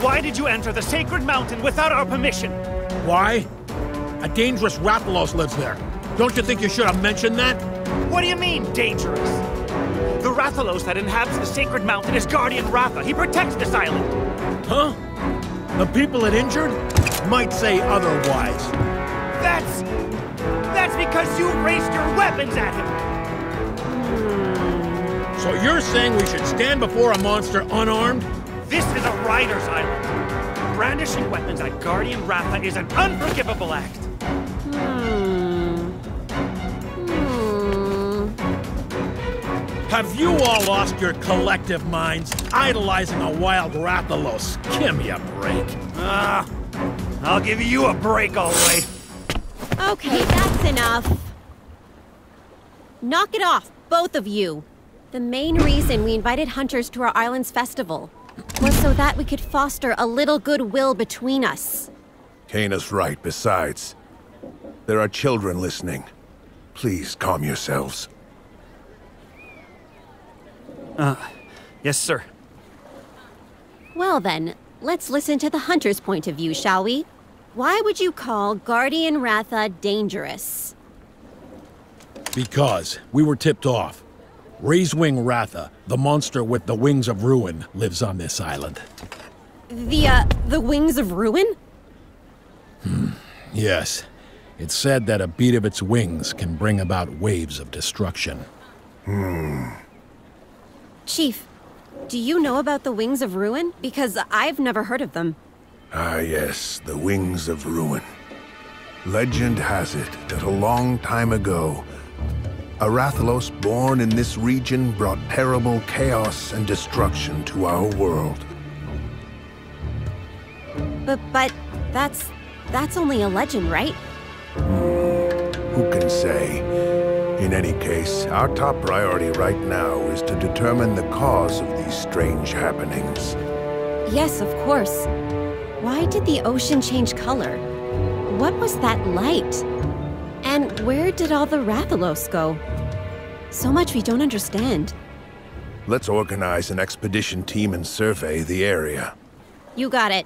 Why did you enter the sacred mountain without our permission? Why? A dangerous Rathalos lives there. Don't you think you should have mentioned that? What do you mean, dangerous? The Rathalos that inhabits the sacred mountain is Guardian Ratha. He protects this island. Huh? The people it injured might say otherwise. That's... That's because you raised your weapons at him! So you're saying we should stand before a monster unarmed? This is a rider's island. Brandishing weapons at Guardian Ratha is an unforgivable act. Hmm. Hmm. Have you all lost your collective minds idolizing a wild Rathalos? Give me a break. Ah, I'll give you a break, all right. Okay, that's enough. Knock it off, both of you. The main reason we invited hunters to our island's festival was so that we could foster a little goodwill between us. Kayna's right, besides. There are children listening. Please calm yourselves. Uh, yes, sir. Well then, let's listen to the hunter's point of view, shall we? Why would you call Guardian Ratha dangerous? Because we were tipped off. Razewing Ratha, the monster with the wings of ruin, lives on this island. The, uh, the Wings of Ruin? Yes, it's said that a beat of its wings can bring about waves of destruction. Hmm. Chief, do you know about the Wings of Ruin? Because I've never heard of them. Ah, yes, the Wings of Ruin. Legend has it that a long time ago, a Rathalos born in this region brought terrible chaos and destruction to our world. But, but, that's, that's only a legend, right? Who can say? In any case, our top priority right now is to determine the cause of these strange happenings. Yes, of course. Why did the ocean change color? What was that light? And where did all the Rathalos go? So much we don't understand. Let's organize an expedition team and survey the area. You got it.